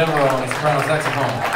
Devereaux on the soprano saxophone.